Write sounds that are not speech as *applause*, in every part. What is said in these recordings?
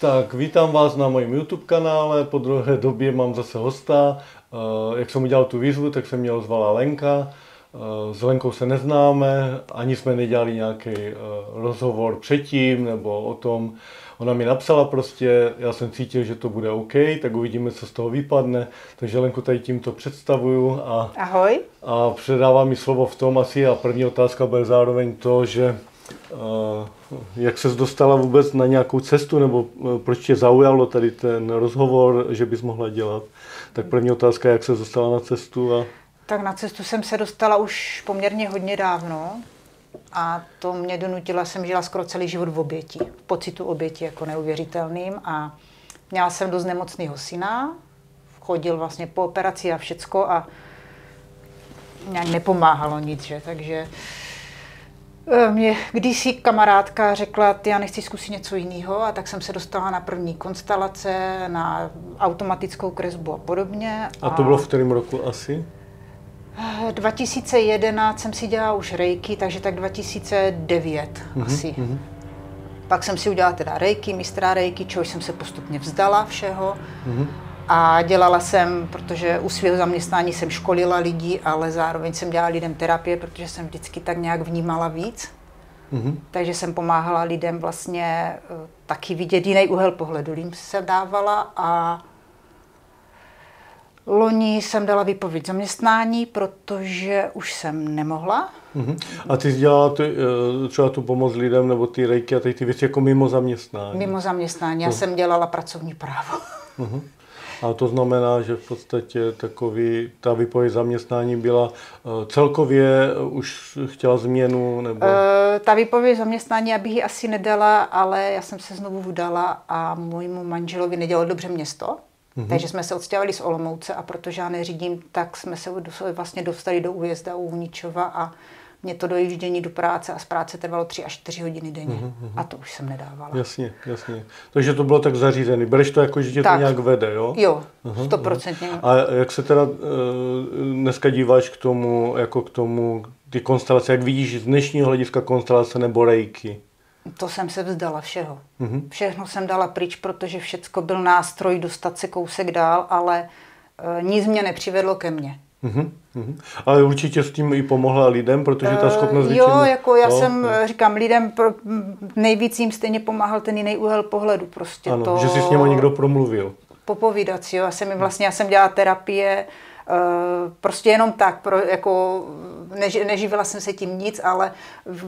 Tak, vítám vás na mojím YouTube kanále, po druhé době mám zase hosta. Eh, jak jsem udělal tu výzvu, tak jsem mě ozvala Lenka. Eh, s Lenkou se neznáme, ani jsme nedělali nějaký eh, rozhovor předtím nebo o tom. Ona mi napsala prostě, já jsem cítil, že to bude OK, tak uvidíme, co z toho vypadne. Takže Lenku tady tímto představuju a, Ahoj. a předávám mi slovo v tom asi a první otázka bude zároveň to, že jak se dostala vůbec na nějakou cestu, nebo proč tě zaujalo tady ten rozhovor, že bys mohla dělat? Tak první otázka, jak se dostala na cestu? A... Tak na cestu jsem se dostala už poměrně hodně dávno a to mě donutila, jsem žila skoro celý život v oběti, v pocitu oběti jako neuvěřitelným a měla jsem dost nemocného syna, chodil vlastně po operaci a všecko a nějak nepomáhalo nic, že? takže Eh, mě když si kamarádka řekla, ty já nechci zkusit něco jiného, a tak jsem se dostala na první konstelace, na automatickou kresbu a podobně. A to bylo v kterém roku asi? 2011 eh, jsem si dělala už rejky, takže tak 2009 mm-hmm, asi. Mm-hmm. Pak jsem si udělala teda rejky, mistra rejky, čehož jsem se postupně vzdala všeho. Mm-hmm. A dělala jsem, protože u svého zaměstnání jsem školila lidi, ale zároveň jsem dělala lidem terapie, protože jsem vždycky tak nějak vnímala víc. Mm-hmm. Takže jsem pomáhala lidem vlastně eh, taky vidět jiný úhel pohledu. Lím se dávala a loni jsem dala výpověď zaměstnání, protože už jsem nemohla. Mm-hmm. A ty jsi dělala ty, eh, třeba tu pomoc lidem nebo ty rejky a ty, ty věci jako mimo zaměstnání? Mimo zaměstnání. Já to... jsem dělala pracovní právo. Mm-hmm. A to znamená, že v podstatě takový, ta výpověď zaměstnání byla eh, celkově už chtěla změnu? Nebo... Uh, ta výpověď zaměstnání, abych ji asi nedala, ale já jsem se znovu vdala a můjmu manželovi nedělalo dobře město. Mm-hmm. Takže jsme se odstěhovali z Olomouce a protože já neřídím, tak jsme se vlastně dostali do újezda u Vničova a mě to dojíždění do práce a z práce trvalo 3 až 4 hodiny denně. Uh-huh. A to už jsem nedávala. Jasně, jasně. Takže to bylo tak zařízené. Bereš to jako, že tě tak. to nějak vede, jo? Jo, stoprocentně. Uh-huh. A jak se teda uh, dneska díváš k tomu, jako k tomu, ty konstelace, jak vidíš z dnešního hlediska konstelace nebo rejky? To jsem se vzdala všeho. Uh-huh. Všechno jsem dala pryč, protože všecko byl nástroj dostat se kousek dál, ale uh, nic mě nepřivedlo ke mně. Uh-huh. Ale určitě s tím i pomohla lidem, protože ta schopnost uh, Jo, jako já no, jsem, no. říkám, lidem pro, nejvíc jim stejně pomáhal ten jiný úhel pohledu prostě. Ano, to, že si s něma někdo promluvil. Popovídat, jo. Já jsem vlastně, já jsem dělala terapie, Eh, prostě jenom tak, pro, jako než, neživila jsem se tím nic, ale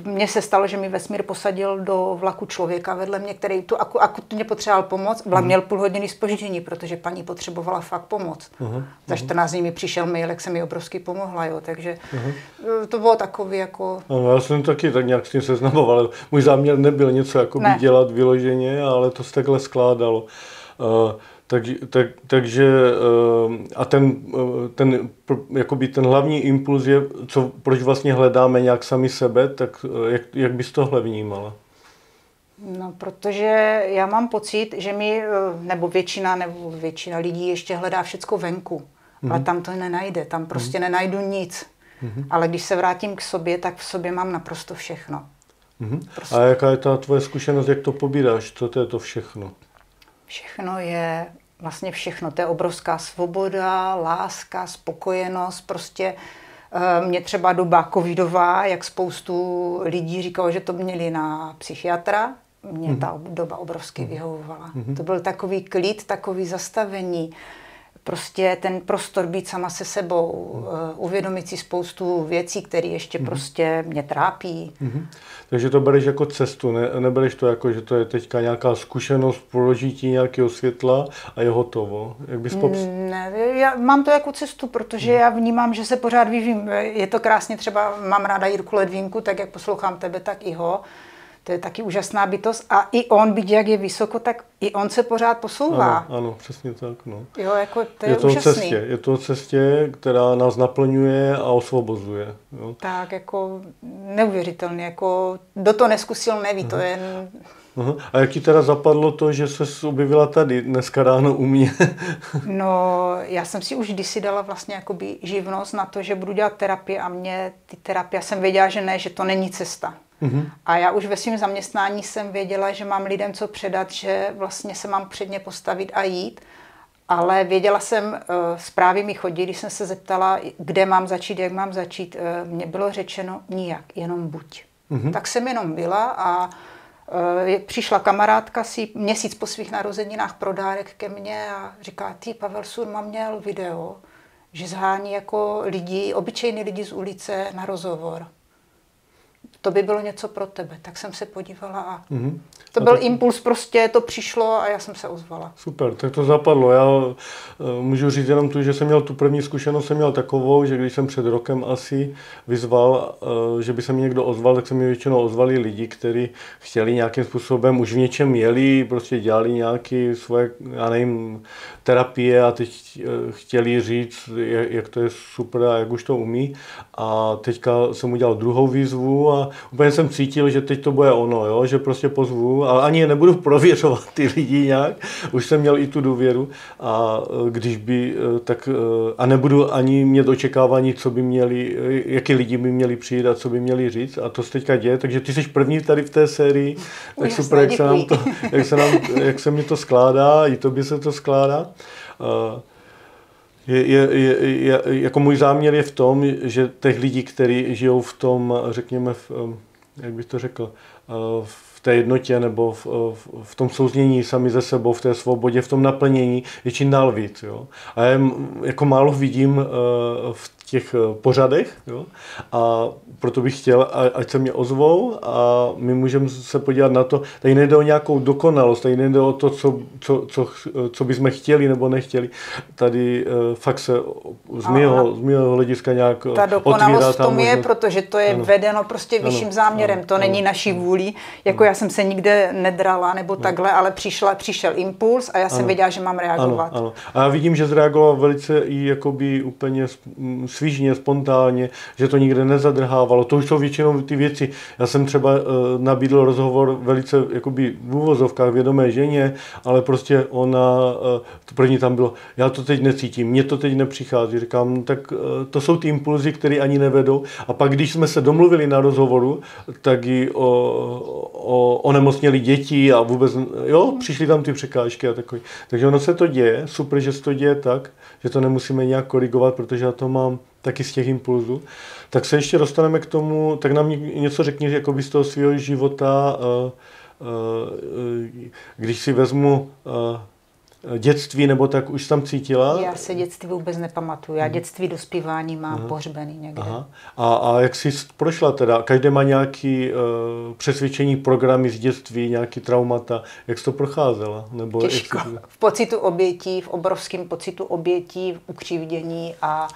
mně se stalo, že mi vesmír posadil do vlaku člověka vedle mě, který tu aku, akutně potřeboval pomoc. Vlak uh-huh. měl půl hodiny spoždění, protože paní potřebovala fakt pomoc. Uh-huh. Za 14 dní mi přišel mail, jak se mi obrovsky pomohla, jo, takže uh-huh. to bylo takový jako... Ano, já jsem taky tak nějak s tím seznamoval. Můj záměr nebyl něco jako ne. dělat vyloženě, ale to se takhle skládalo. Uh, tak, tak, takže eh, a ten, eh, ten, jakoby ten hlavní impuls je, co, proč vlastně hledáme nějak sami sebe, tak eh, jak, jak bys tohle vnímala? No, protože já mám pocit, že mi, nebo většina, nebo většina lidí ještě hledá všecko venku. Mm-hmm. Ale mhm. tam to nenajde, tam prostě mm-hmm. nenajdu nic. Mm-hmm. Ale když se vrátím k sobě, tak v sobě mám naprosto všechno. Mm-hmm. Prostě. A jaká je ta tvoje zkušenost, jak to pobíráš? Co to je to všechno? Všechno je vlastně všechno. To je obrovská svoboda, láska, spokojenost, prostě eh, mě třeba doba covidová, jak spoustu lidí říkalo, že to měli na psychiatra, mě ta mhm. doba obrovsky vyhovovala. Mm-hmm. To byl takový klid, takový zastavení prostě ten prostor být sama se sebou, mm. uvědomit si spoustu věcí, které ještě mm. prostě mě trápí. Mm. Takže to bereš jako cestu, ne, nebereš to jako, že to je teďka nějaká zkušenost, prožití nějakého světla a je hotovo. Jak bys pops... Ne, já mám to jako cestu, protože mm. já vnímám, že se pořád vyvím. Je to krásně, třeba mám ráda Jirku Ledvínku, tak jak poslouchám tebe, tak i ho to je taky úžasná bytost. A i on, byť jak je vysoko, tak i on se pořád posouvá. Ano, ano přesně tak. No. Jo, jako to je, je to úžasný. cestě, je to cestě, která nás naplňuje a osvobozuje. Jo. Tak, jako neuvěřitelně. Jako, kdo to neskusil, neví. Aha. To je Aha. A jak ti teda zapadlo to, že se objevila tady dneska ráno u mě? *laughs* no, já jsem si už kdysi dala vlastně jakoby živnost na to, že budu dělat terapii a mě ty terapie, jsem věděla, že ne, že to není cesta. Mm-hmm. A já už ve svém zaměstnání jsem věděla, že mám lidem co předat, že vlastně se mám předně postavit a jít. Ale věděla jsem, eh, zprávy mi chodí, když jsem se zeptala, kde mám začít, jak mám začít, eh, mně bylo řečeno nijak, jenom buď. Mm-hmm. Tak jsem jenom byla a eh, přišla kamarádka si měsíc po svých narozeninách pro dárek ke mně a říká, ty Pavel Surma měl video, že zhání jako lidi, obyčejní lidi z ulice na rozhovor. To by bylo něco pro tebe. Tak jsem se podívala a mm-hmm. To byl to... impuls prostě, to přišlo a já jsem se ozvala. Super, tak to zapadlo. Já uh, můžu říct jenom tu, že jsem měl tu první zkušenost, jsem měl takovou, že když jsem před rokem asi vyzval, uh, že by se mi někdo ozval, tak se mi většinou ozvali lidi, kteří chtěli nějakým způsobem, už v něčem měli, prostě dělali nějaké svoje, já nevím, terapie a teď uh, chtěli říct, jak, jak to je super a jak už to umí. A teďka jsem udělal druhou výzvu a úplně jsem cítil, že teď to bude ono, jo? že prostě pozvu ale ani je nebudu prověřovat ty lidi nějak. Už jsem měl i tu důvěru a e, když by, e, tak e, a nebudu ani mít očekávání, co by měli, jaký lidi by měli přijít a co by měli říct a to se teďka děje, takže ty jsi první tady v té sérii, tak Jasné, super, jak se, nám to, jak, se nám, jak se mi to skládá, i to by se to skládá. Je, je, je, je, jako můj záměr je v tom, že těch lidí, kteří žijou v tom, řekněme, v, jak bych to řekl, v v té jednotě nebo v, v, v tom souznění sami ze sebou, v té svobodě, v tom naplnění je čím dál víc. Jo. A já jako málo vidím uh, v těch eh, pořadech jo? a proto bych chtěl, ať se mě ozvou a my můžeme se podívat na to, tady nejde o nějakou dokonalost, tady nejde o to, co, co, co, co bychom chtěli nebo nechtěli. Tady uh, fakt se z mého, z mého hlediska nějak Ta dokonalost v tom je, protože to je ano. vedeno prostě vyšším ano. záměrem, ano. to ano. není naší vůlí, jako ano. já jsem se nikde nedrala nebo ano. takhle, ale přišla, přišel impuls a já jsem ano. věděla, že mám reagovat. Ano, ano. A já vidím, že zreagoval velice i jakoby úplně svížně, spontánně, že to nikde nezadrhávalo. To už jsou většinou ty věci. Já jsem třeba uh, nabídl rozhovor velice jakoby v úvozovkách vědomé ženě, ale prostě ona, uh, to první tam bylo, já to teď necítím, mně to teď nepřichází. Říkám, tak uh, to jsou ty impulzy, které ani nevedou. A pak, když jsme se domluvili na rozhovoru, tak i o, o, onemocněli děti a vůbec, jo, přišly tam ty překážky a takový. Takže ono se to děje, super, že se to děje tak, že to nemusíme nějak korigovat, protože já to mám taky z těch impulzů. Tak se ještě dostaneme k tomu, tak nám něco řekni jako by z toho svého života, eh, eh, když si vezmu eh, dětství, nebo tak už tam cítila? Já se dětství vůbec nepamatuju. Já mhm. dětství dospívání mám Aha. pohřbený někde. Aha. A, a jak jsi prošla teda? Každý má nějaký uh, přesvědčení, programy z dětství, nějaký traumata. Jak jsi to procházela? Nebo Těžko. Jsi... V pocitu obětí, v obrovském pocitu obětí, v ukřivdění a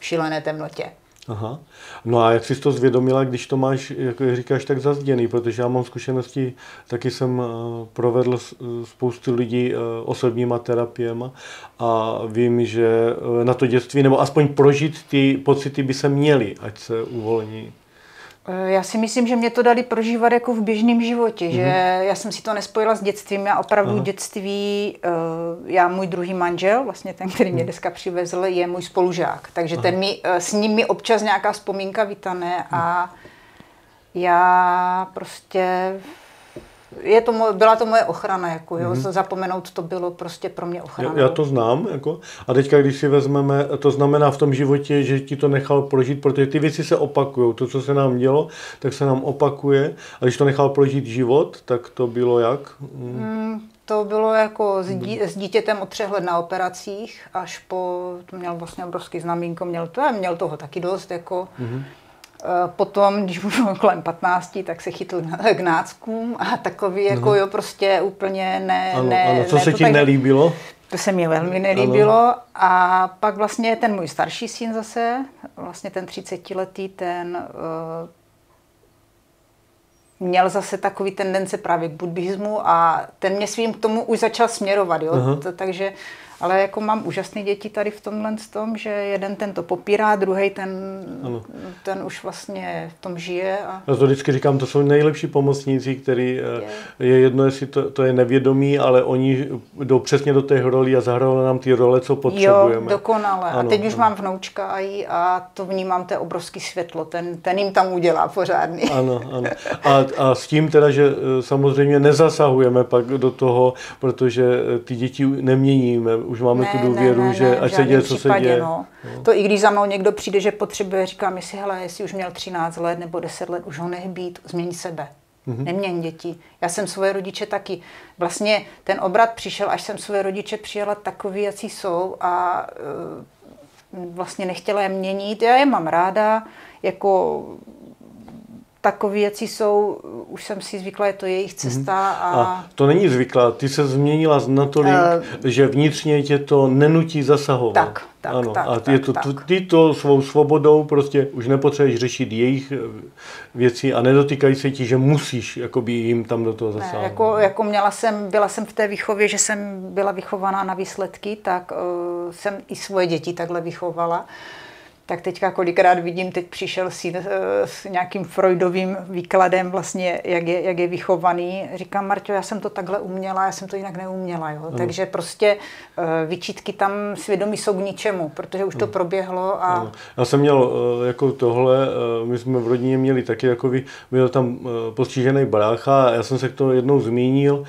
šílené temnotě. Aha. No a jak jsi to zvědomila, když to máš, jak říkáš, tak zazděný, protože já mám zkušenosti, taky jsem eh, provedl spoustu lidí eh, osobníma terapiema a vím, že eh, na to dětství, nebo aspoň prožít ty pocity by se měly, ať se uvolní. Eh, já si myslím, že mě to dali prožívat jako v běžném životě, mm-hmm. že mhm. já jsem si to nespojila s dětstvím, já opravdu Aha. dětství, eh, já můj druhý manžel, vlastně ten, který mě mhm. dneska přivezl, je můj spolužák, takže ten mi, eh, s ním mi občas nějaká vzpomínka vytane a mhm. já prostě je to moje, byla to moje ochrana, jako, jo, mm-hmm. zapomenout to bylo prostě pro mě ochrana. Já, já to znám, jako, a teďka, když si vezmeme, to znamená v tom životě, že ti to nechal prožít, protože ty věci se opakují, to, co se nám dělo, tak se nám opakuje, a když to nechal prožít život, tak to bylo jak? Mm. Mm, to bylo jako s, dí, s dítětem od třech let na operacích, až po, to měl vlastně obrovský znamínko, měl, to, měl toho taky dost, jako, mm-hmm potom, když bylo kolem 15, tak se chytl k náckům a takový jako mhm. jo, prostě úplně ne... Ano, ne ano. Co ne, se ti tak, nelíbilo? To se mi velmi nelíbilo ano. a pak vlastně ten můj starší syn zase, vlastně ten 30-letý, ten uh, měl zase takový tendence právě k buddhismu a ten mě svým k tomu už začal směrovat, jo, T- takže Ale jako mám úžasné děti tady v tomhle tom, že jeden ten to popírá, druhý ten, ten už vlastně v tom žije. A... Já to vždycky říkám, to jsou nejlepší pomocníci, který je, je jedno, jestli to, to je nevědomí, ale oni jdou přesně do té roli a zahrajou nám ty role, co potřebujeme. Jo, dokonale. Ano, a teď už ano. mám vnoučka a, jí, a to vnímám, to je obrovský světlo, ten, ten jim tam udělá pořádný. Ano, *laughs* ano. A, a s tím teda, že e, samozřejmě nezasahujeme pak do toho, protože e, ty děti neměníme, už máme ne, tu důvěru, ne, ne, že ne, ať se děje, co se děje. No. No. To i když za mnou někdo přijde, že potřebuje, říká mi si, hele, jestli už měl 13 let nebo 10 let, už ho nehbít, změní sebe. Mm-hmm. Neměň děti. Já jsem svoje rodiče taky. Vlastně ten obrat přišel, až jsem svoje rodiče přijala takový, jaký jsou a e, vlastně nechtěla je měnit. Já je mám ráda, jako takové věci jsou, už jsem si zvykla, je to jejich mhm. cesta. A, a to není zvyklá, ty se změnila natolik, uh, že vnitřně tě to nenutí zasahovat. Tak, tak, ano. tak. A ty, tak, to, tak. ty to svou svobodou prostě už nepotřebuješ řešit jejich eh, věci a nedotýkají se ti, že musíš jakoby jim tam do toho zasáhnout. Ne, jako, jako měla jsem, byla jsem v té výchově, že jsem byla vychovaná na výsledky, tak uh, jsem i svoje děti takhle vychovala. Uh, tak teďka kolikrát vidím, teď přišel syn eh, s nějakým Freudovým výkladem vlastně, jak je, jak je vychovaný. Říkám, Marťo, já jsem to takhle uměla, já jsem to jinak neuměla. Jo? Takže prostě eh, vyčítky tam svědomí jsou k ničemu, protože už to proběhlo. A... Já jsem měl eh, jako tohle, my jsme v rodině měli taky takový, byl tam postižený brácha a já jsem se k tomu jednou zmínil,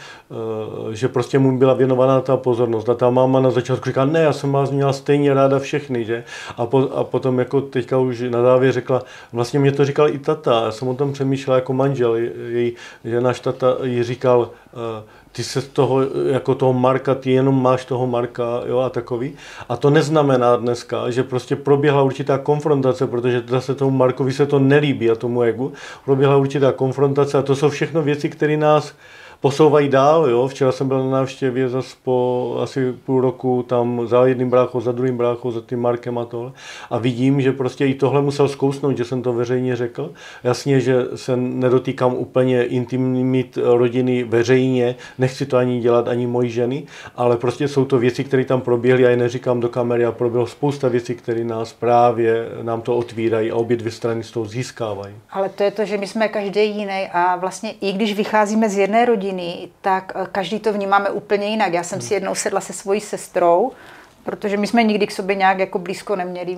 že prostě mu byla věnovaná ta pozornost. A ta máma na začátku říká, ne, já jsem vás měla stejně ráda všechny, že? A, po, a potom potom jako teďka už na závěr řekla, vlastně mě to říkal i tata, já jsem o tom přemýšlel jako manžel, jej, že náš tata jí říkal, eh, ty se z toho, jako toho Marka, ty jenom máš toho Marka, jo, a takový. A to neznamená dneska, že prostě proběhla určitá konfrontace, protože zase tomu Markovi se to nelíbí a tomu egu. Proběhla určitá konfrontace a to jsou všechno věci, které nás posouvají dál. Jo? Včera jsem byl na návštěvě zase po asi půl roku tam za jedným bráchou, za druhým bráchou, za tím Markem a tohle. A vidím, že prostě i tohle musel zkousnout, že jsem to veřejně řekl. Jasně, že se nedotýkám úplně intimní rodiny veřejně, nechci to ani dělat, ani moji ženy, ale prostě jsou to věci, které tam proběhly, já je neříkám do kamery, a proběhlo spousta věcí, které nás právě nám to otvírají a obě dvě strany z toho získávají. Ale to je to, že my jsme každý jiný a vlastně i když vycházíme z jedné rodiny, rodiny, tak eh, každý to vnímáme úplně jinak. Já jsem si jednou sedla se svojí sestrou, protože my jsme nikdy k sobě nějak jako blízko neměli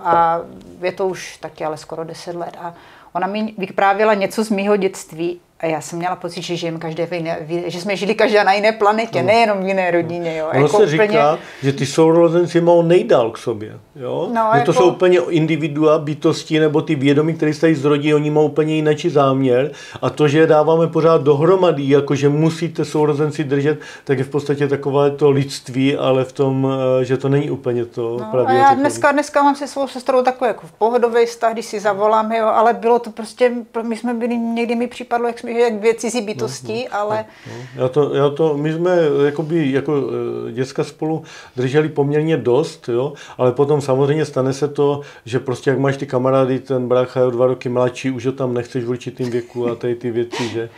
a je to už taky ale skoro 10 let. A ona mi vyprávěla něco z mého dětství a já jsem měla pocit, že žijeme každé v jiné, že jsme žili každá na jiné planetě, no. nejenom v jiné rodině. Jo. Ono jako se úplně... říká, že ty sourozenci mohou nejdál k sobě. Jo? No, jako... to jsou úplně individua, bytosti nebo ty vědomí, které se tady zrodí, oni mají úplně jiný záměr a to, že je dáváme pořád dohromady, jako že musíte sourozenci držet, tak je v podstatě takové to lidství, ale v tom, eh, že to není úplně to no, pravdě. Já dneska, dneska mám se svou sestrou takový jako v pohodový vztah, když si zavolám, jo, ale bylo to prostě, my jsme byli, někdy mi připadlo, jak jsme jak dvě cizí bytosti, no, no, ale... No. Já to, já to, my jsme jakoby, jako eh, děcka spolu drželi poměrně dost, jo, ale potom samozřejmě stane se to, že prostě jak máš ty kamarády, ten brácha je o dva roky mladší, už ho tam nechceš v určitým věku a tady ty věci, že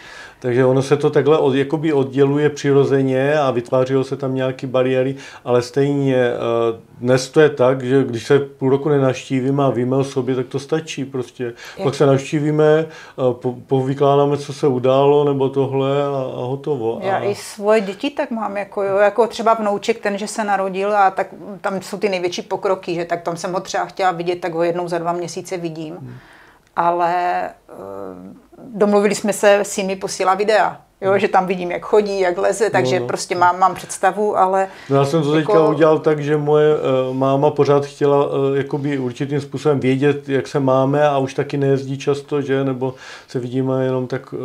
takže ono se to takhle od, jakoby odděluje přirozeně a vytváří se tam nějaké bariéry, ale stejně eh, dnes to je tak, že když se půl roku nenaštívíme a víme o sobě, tak to stačí prostě. Jak? Pak se navštívíme, eh, po, povykládáme, co se událo, nebo tohle a, a hotovo. Já a... i svoje děti tak mám, jako, jo, jako třeba vnouček, ten, že se narodil a tak tam jsou ty největší pokroky, že tak tam jsem ho třeba chtěla vidět, tak ho jednou za dva měsíce vidím. Hmm. Ale uh, domluvili jsme se, s nimi posílá videa. Jo, hmm. že tam vidím, jak chodí, jak leze, takže no, no. prostě mám, mám představu, ale... No já jsem to jako... teďka udělal tak, že moje uh, máma pořád chtěla uh, jakoby určitým způsobem vědět, jak se máme a už taky nejezdí často, že, nebo se vidíme jenom tak uh,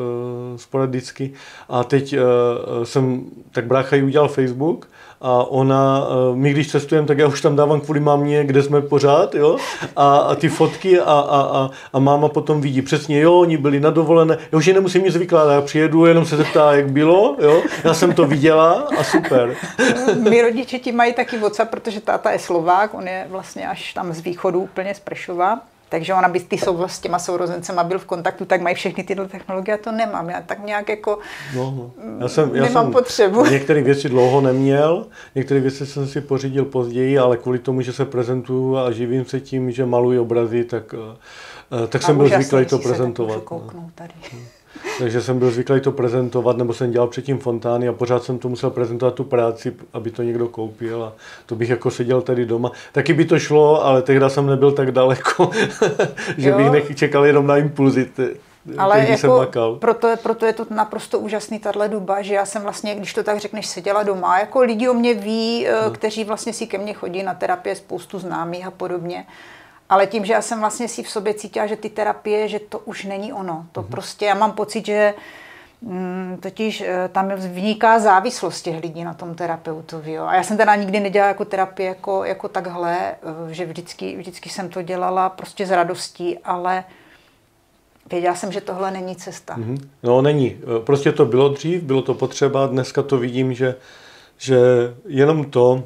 sporadicky. A teď uh, jsem, tak brácha jí udělal Facebook a ona, eh, my když cestujeme, tak já už tam dávám kvůli mámě, kde jsme pořád, jo, a, a ty fotky a, a, a, a máma potom vidí přesně, jo, oni byli na dovolené, jo, že nemusím nic vykládat, já přijedu, jenom se zeptá, jak bylo, jo, já jsem to viděla a super. My rodiče ti mají taky WhatsApp, protože táta je Slovák, on je vlastně až tam z východu úplně z Prešova Takže ona by ty sou, s těma sourozencema byl v kontaktu, tak mají všechny tyhle technologie, já to nemám. Já tak nějak jako no, no. Já jsem, já nemám jsem potřebu. *laughs* Některé věci dlouho neměl, některé věci jsem si pořídil později, ale kvůli tomu, že se prezentuju a živím se tím, že maluji obrazy, tak, eh, tak jsem byl zvyklý to prezentovat. No. Tady. Hmm. Takže jsem byl zvyklý to prezentovat, nebo jsem dělal předtím fontány a pořád jsem to musel prezentovat tu práci, aby to někdo koupil a to bych jako seděl tady doma. Taky by to šlo, ale tehdy jsem nebyl tak daleko, *laughs* že jo. bych nečekal jenom na impulzy. Ale jako proto, je, proto je to naprosto úžasný tahle doba, že já jsem vlastně, když to tak řekneš, seděla doma. Jako lidi o mě ví, no. kteří vlastně si ke mně chodí na terapie, spoustu známých a podobně. Ale tím, že já jsem vlastně si v sobě cítila, že ty terapie, že to už není ono. To mm-hmm. prostě, já mám pocit, že mm, totiž eh, tam vniká závislost těch lidí na tom terapeutovi. Jo. A já jsem teda nikdy nedělala jako terapie jako, jako takhle, eh, že vždycky, vždycky jsem to dělala prostě s radostí, ale věděla jsem, že tohle není cesta. Mm-hmm. No není. Eh, prostě to bylo dřív, bylo to potřeba, dneska to vidím, že, že jenom to,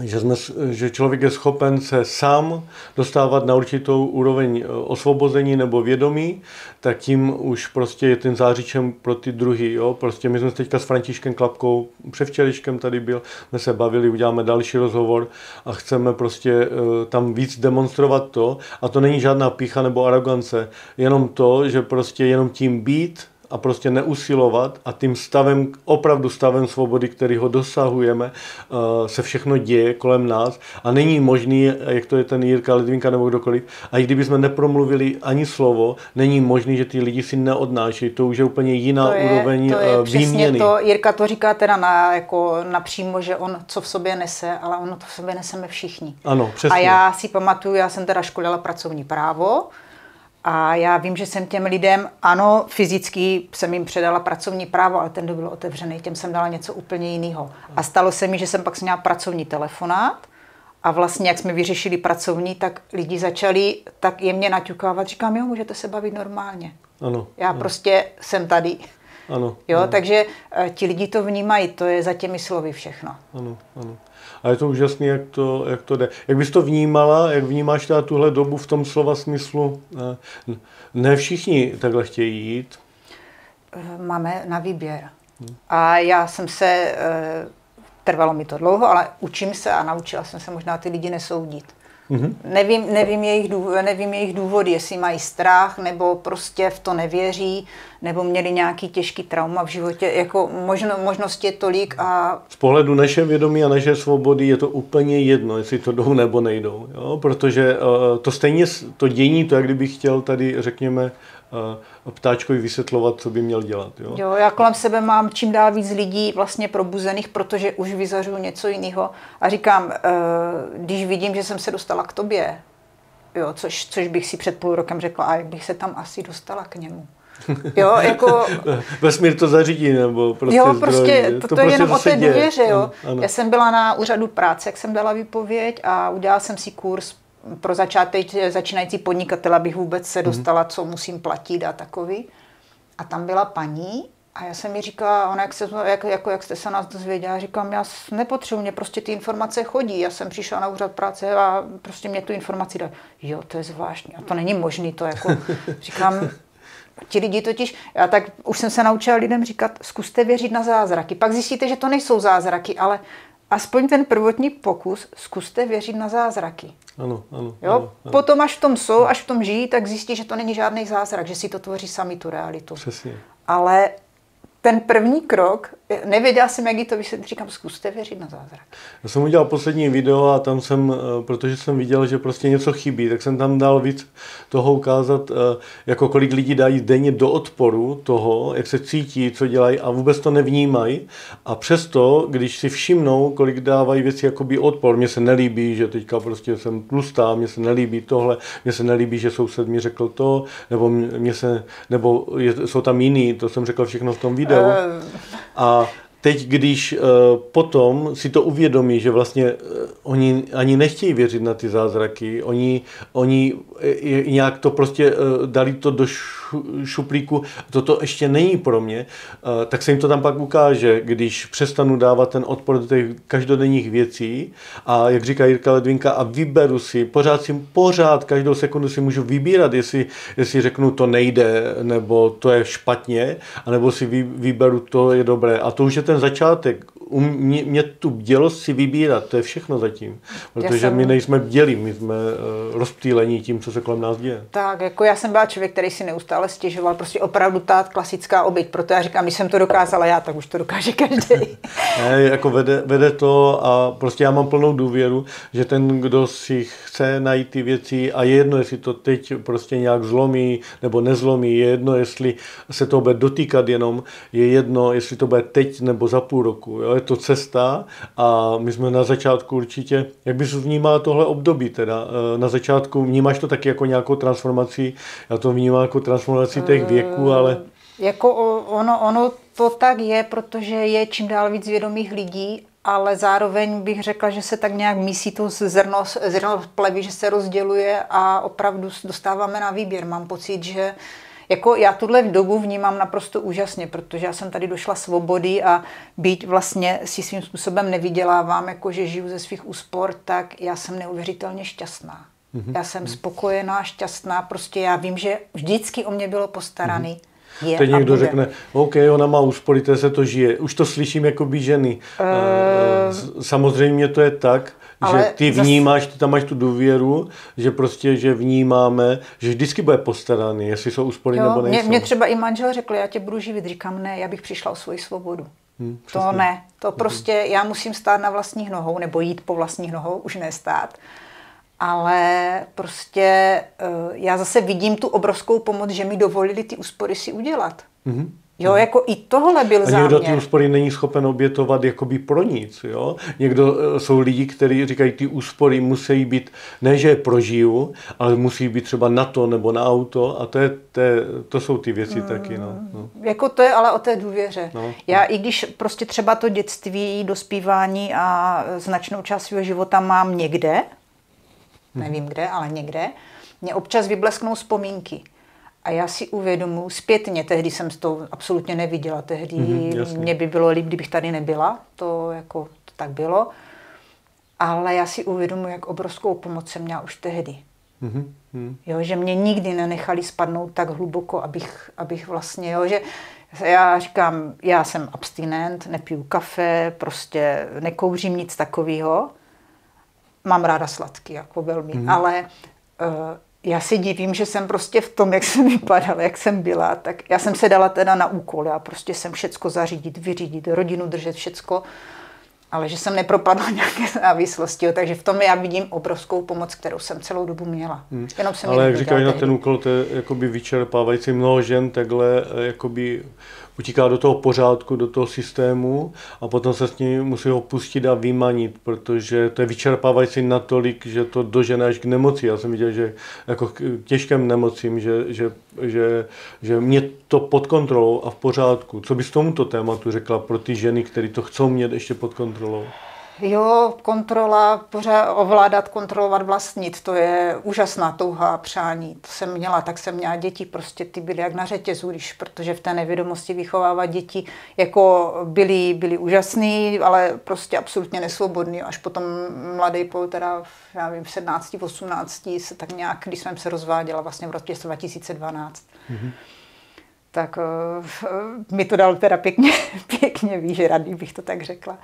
že, jsme, že člověk je schopen se sám dostávat na určitou úroveň e, osvobození nebo vědomí, tak tím už prostě je ten zářičem pro ty druhy. Jo? Prostě my jsme teďka s Františkem Klapkou, převčeliškem tady byl, jsme se bavili, uděláme další rozhovor a chceme prostě uh, tam víc demonstrovat to. A to není žádná pícha nebo arogance, jenom to, že prostě jenom tím být, a prostě neusilovat a tím stavem, opravdu stavem svobody, který ho dosahujeme, eh, se všechno děje kolem nás a není možný, jak to je ten Jirka Lidvinka nebo kdokoliv, a i kdyby jsme nepromluvili ani slovo, není možný, že ty lidi si neodnášejí. To už je úplně jiná to je, úroveň to je eh, výměny. To, Jirka to říká teda na, jako napřímo, že on co v sobě nese, ale ono to v sobě neseme všichni. Ano, přesně. A já si pamatuju, já jsem teda školila pracovní právo, a já vím, že jsem těm lidem, ano, fyzicky jsem jim předala pracovní právo, ale ten byl otevřený, těm jsem dala něco úplně jiného. A stalo se mi, že jsem pak měla pracovní telefonát a vlastně, jak jsme vyřešili pracovní, tak lidi začali tak jemně naťukávat. Říkám, jo, můžete se bavit normálně. Ano. Já ano. prostě jsem tady. Ano. Jo, ano. takže uh, ti lidi to vnímají, to je za těmi slovy všechno. Ano, ano. A je to úžasné, jak to, jak to jde. Jak bys to vnímala, jak vnímáš teda tuhle dobu v tom slova smyslu? Ne všichni takhle chtějí jít. Máme na výběr. A já jsem se, eh, trvalo mi to dlouho, ale učím se a naučila jsem se možná ty lidi nesoudit. Mm-hmm. Nevím, nevím, jejich důvod, nevím jejich důvody, jestli mají strach, nebo prostě v to nevěří, nebo měli nějaký těžký trauma v životě. Jako možno, možnosti je tolik a... Z pohledu naše vědomí a naše svobody je to úplně jedno, jestli to jdou nebo nejdou. Jo? Protože uh, to stejně, to dění, to jak kdybych chtěl tady, řekněme, ptáčkovi vysvětlovat, co by měl dělat. Jo? jo, já kolem sebe mám čím dál víc lidí vlastně probuzených, protože už vyzařuju něco jiného. A říkám, uh, když vidím, že jsem se dostala k tobě, jo, což, což bych si před půl rokem řekla, a jak bych se tam asi dostala k němu. *laughs* Jo, jako... Vesmír to zařídí, nebo prostě Jo, prostě, to, to, to je prostě jenom o té důvěře, jo. Ano, ano. Já jsem byla na úřadu práce, jak jsem dala výpověď a udělala jsem si kurz pro začátek, začínající podnikatel, abych vůbec se mhm. dostala, co musím platit a takový. A tam byla paní a já jsem mi říkala, ona jak, se, jak, jako, jak jste se nás dozvěděla, říkám, já nepotřebuji, mě prostě ty informace chodí. Já jsem přišla na úřad práce a prostě mě tu informaci dá. Jo, to je zvláštní. A to není možný, to jako, *laughs* říkám, Ti lidi totiž, já tak už jsem se naučila lidem říkat, zkuste věřit na zázraky. Pak zjistíte, že to nejsou zázraky, ale aspoň ten prvotní pokus, zkuste věřit na zázraky. Ano, ano, jo? ano, ano. Potom, až v tom jsou, až v tom žijí, tak zjistí, že to není žádný zázrak, že si to tvoří sami tu realitu. Přesně. Ale ten první krok, nevěděla jsem, jak jí to vysvětlit, říkám, zkuste věřit na zázrak. Já jsem udělal poslední video a tam jsem, eh, protože jsem viděl, že prostě něco chybí, tak jsem tam dal víc toho ukázat, eh, jako kolik lidí dají denně do odporu toho, jak se cítí, co dělají a vůbec to nevnímají. A přesto, když si všimnou, kolik dávají věci jakoby odpor, mně se nelíbí, že teďka prostě jsem tlustá, mně se nelíbí tohle, mně se nelíbí, že soused mi řekl to, nebo mě se, nebo je, jsou tam jiný, to jsem řekl všechno v tom videu. Uh. A teď, když uh, potom si to uvědomí, že vlastně uh, oni ani nechtějí věřit na ty zázraky, oni, oni uh, nějak to prostě dali to do šuplíku, toto ještě není pro mě, tak se jim to tam pak ukáže, když přestanu dávat ten odpor do těch každodenních věcí a jak říká Jirka Ledvinka a vyberu si, pořád si, pořád každou sekundu si můžu vybírat, jestli, jestli řeknu to nejde, nebo to je špatně, anebo si vy, vyberu to je dobré. A to už je ten začátek mě, mě tu bdělost si vybírat, to je všechno zatím. Protože jsem... my nejsme bdělí, my jsme uh, rozptýlení tím, co se kolem nás děje. Tak, jako já jsem byla člověk, který si neustále stěžoval, prostě opravdu ta klasická oběť, proto já říkám, když jsem to dokázala já, tak už to dokáže každý. *laughs* ne, jako vede, vede to a prostě já mám plnou důvěru, že ten, kdo si chce najít ty věci a je jedno, jestli to teď prostě nějak zlomí nebo nezlomí, je jedno, jestli se to bude dotýkat jenom, je jedno, jestli to bude teď nebo za půl roku. Jo? Je to cesta a my jsme na začátku určitě, jak bys vnímal tohle období teda, eh, na začátku vnímáš to taky jako nějakou transformaci, já to vnímám jako transformaci těch eh, věků, ale... Jako ono, ono to tak je, protože je čím dál víc vědomých lidí, ale zároveň bych řekla, že se tak nějak mísí to zrno, zrno plevy, že se rozděluje a opravdu dostáváme na výběr. Mám pocit, že uh, jako já tuhle dobu vnímám naprosto úžasně, protože já jsem tady došla svobody a být vlastně si svým způsobem nevydělávám, jako že žiju ze svých úspor, tak já jsem neuvěřitelně šťastná. Mm-hmm. Já jsem spokojená, šťastná, prostě já vím, že vždycky o mě bylo postaraný. Mm-hmm. Je Teď někdo řekne, OK, ona má úspory, to se to žije. Už to slyším jako by ženy. Uh... Samozřejmě to je tak, ale že ty vnímáš, zas... ty tam máš tu důvěru, že prostě, že vnímáme, že vždycky bude postaraný, jestli jsou úspory nebo nejsou. Mě, mě třeba i manžel řekl, já tě budu živit, říkám, ne, já bych přišla o svoji svobodu. Hmm, to ne, to mhm. prostě, já musím stát na vlastních nohou, nebo jít po vlastních nohou, už ne stát. Ale prostě eh, já zase vidím tu obrovskou pomoc, že mi dovolili ty úspory si udělat. Mm-hmm. Jo, hmm. jako i tohle byl a záměr. někdo ty úspory není schopen obětovat jakoby pro nic, jo. Někdo, eh, jsou lidi, kteří říkají, ty úspory musí být, ne že je prožiju, ale musí být třeba na to nebo na auto a to, je, to, je, to jsou ty věci hmm. taky, no, no. Jako to je ale o té důvěře. No, Já no. i když prostě třeba to dětství, dospívání a značnou část svého života mám někde, hmm. nevím kde, ale někde, mě občas vyblesknou vzpomínky. A já si uvědomuji zpětně, tehdy jsem to absolutně neviděla, tehdy mm, mě by bylo líp, kdybych tady nebyla, to jako to tak bylo. Ale já si uvědomuji, jak obrovskou pomoc jsem měla už tehdy. Mm-hmm. Jo, že mě nikdy nenechali spadnout tak hluboko, abych, abych vlastně, jo, že já říkám, já jsem abstinent, nepiju kafe, prostě nekouřím nic takového. Mám ráda sladký, jako velmi, mm-hmm. ale uh, já si divím, že jsem prostě v tom, jak jsem vypadala, jak jsem byla, tak já jsem se dala teda na úkol, já prostě jsem všecko zařídit, vyřídit, rodinu držet, všecko, ale že jsem nepropadla *laughs* nějaké závislosti, jo, takže v tom já vidím obrovskou pomoc, kterou jsem celou dobu měla. Hmm. Jenom jsem ale jak říkáš na ten úkol, to je jakoby vyčerpávající mnoho žen takhle eh, jakoby utíká do toho pořádku, do toho systému a potom se s ním musí ho pustit a vymanit, protože to je vyčerpávající natolik, že to dožene až k nemoci. Já jsem viděl, že jako k těžkým nemocím, že, že, že, že mě to pod kontrolou a v pořádku. Co bys tomuto tématu řekla pro ty ženy, které to chcou mít ještě pod kontrolou? Jo, kontrola, pořád ovládat, kontrolovat, vlastnit, to je úžasná touha a přání. To jsem měla, tak jsem měla děti, prostě ty byly jak na řetězu, když, protože v té nevědomosti vychovávat děti, jako byli, byli úžasný, ale prostě absolutně nesvobodný. Až potom mladý pol, teda já vím, v 17, 18 se tak nějak, když jsem se rozváděla vlastně v roce 2012. Mm-hmm tak uh, mi to dal teda pěkně, *laughs* pěkně výžrat, bych to tak řekla.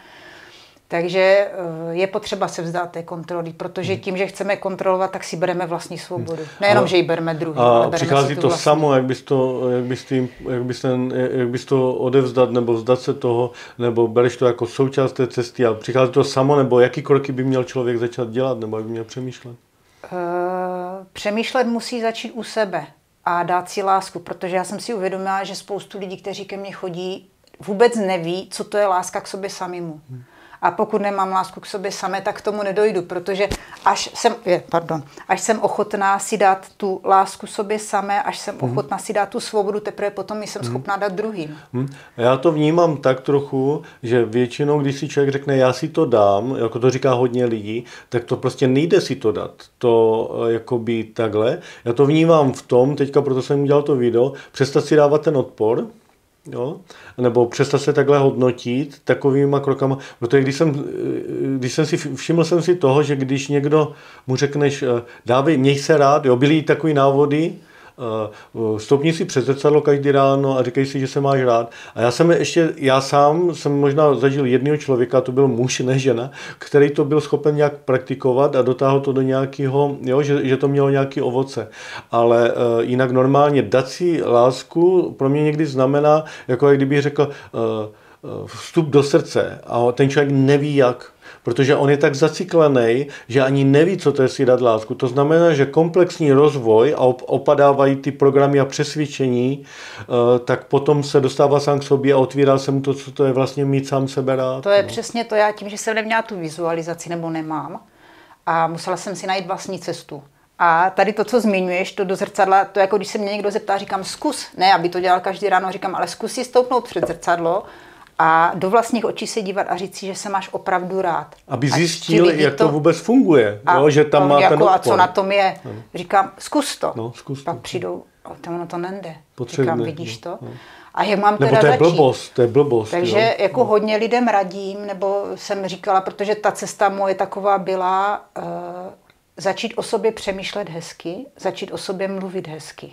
Takže eh, je potřeba se vzdát té kontroly, protože hmm. tím, že chceme kontrolovat, tak si bereme vlastní svobodu. Hmm. Nejenom, že ji bereme druhý, a ale přichází to vlastní. samo, jak bys to, jak bys, tím, jak, bys ten, jak bys to odevzdat, nebo vzdat se toho, nebo bereš to jako součást té cesty, ale přichází to samo, nebo jaký kroky by měl člověk začat dělat, nebo jak by měl přemýšlet? Uh, přemýšlet musí začít u sebe a dát si lásku, protože já jsem si uvědomila, že spoustu lidí, kteří ke mně chodí, vůbec neví, co to je láska k sobě samému. A pokud nemám lásku k sobě samé, tak k tomu nedojdu, protože až jsem, je, pardon, až jsem ochotná si dát tu lásku sobě samé, až jsem hmm. ochotná si dát tu svobodu, teprve potom jsem hmm. schopná dát druhým. Hmm. Já to vnímám tak trochu, že většinou, když si člověk řekne, já si to dám, jako to říká hodně lidí, tak to prostě nejde si to dát. To eh, jako by takhle. Já to vnímám v tom, teďka proto jsem udělal to video, přestat si dávat ten odpor, Jo? Nebo přestat se takhle hodnotit takovýma krokama. Protože když jsem, když jsem si, všiml jsem si toho, že když někdo mu řekneš, eh, dávej, měj se rád, jo, byly takový návody, stopni si před zrcadlo každý ráno a říkej si, že se máš rád. A já jsem ještě, já sám jsem možná zažil jednoho člověka, to byl muž, ne žena, který to byl schopen nějak praktikovat a dotáhl to do nějakého, jo, že, že to mělo nějaký ovoce. Ale uh, jinak normálně dát si lásku pro mě někdy znamená, jako jak kdybych řekl, uh, vstup do srdce a ten člověk neví jak protože on je tak zaciklený, že ani neví, co to je si dát lásku. To znamená, že komplexní rozvoj a opadávají ty programy a přesvědčení, eh, tak potom se dostává sám k sobě a otvírá se mu to, co to je vlastně mít sám sebe rád. To je no. přesně to. Já tím, že jsem neměla tu vizualizaci nebo nemám a musela jsem si najít vlastní cestu. A tady to, co zmiňuješ, to do zrcadla, to jako když se mě někdo zeptá, říkám zkus, ne, aby to dělal každý ráno, říkám, ale zkus si stoupnout před zrcadlo a do vlastních očí se dívat a říct si, že se máš opravdu rád. Aby zjistil, jak to, to vůbec funguje, a jo, že tam má jako, ten odpor. A co na tom je. No. Říkám, zkus to. No, zkus Pak to. přijdou, ale tam ono to nende. Říkám, vidíš no, to? No. A jak mám nebo teda to je začít? blbost, to je blbost. Takže jo? jako no. hodně lidem radím, nebo jsem říkala, protože ta cesta moje taková byla, uh, začít o sobě přemýšlet hezky, začít o sobě mluvit hezky.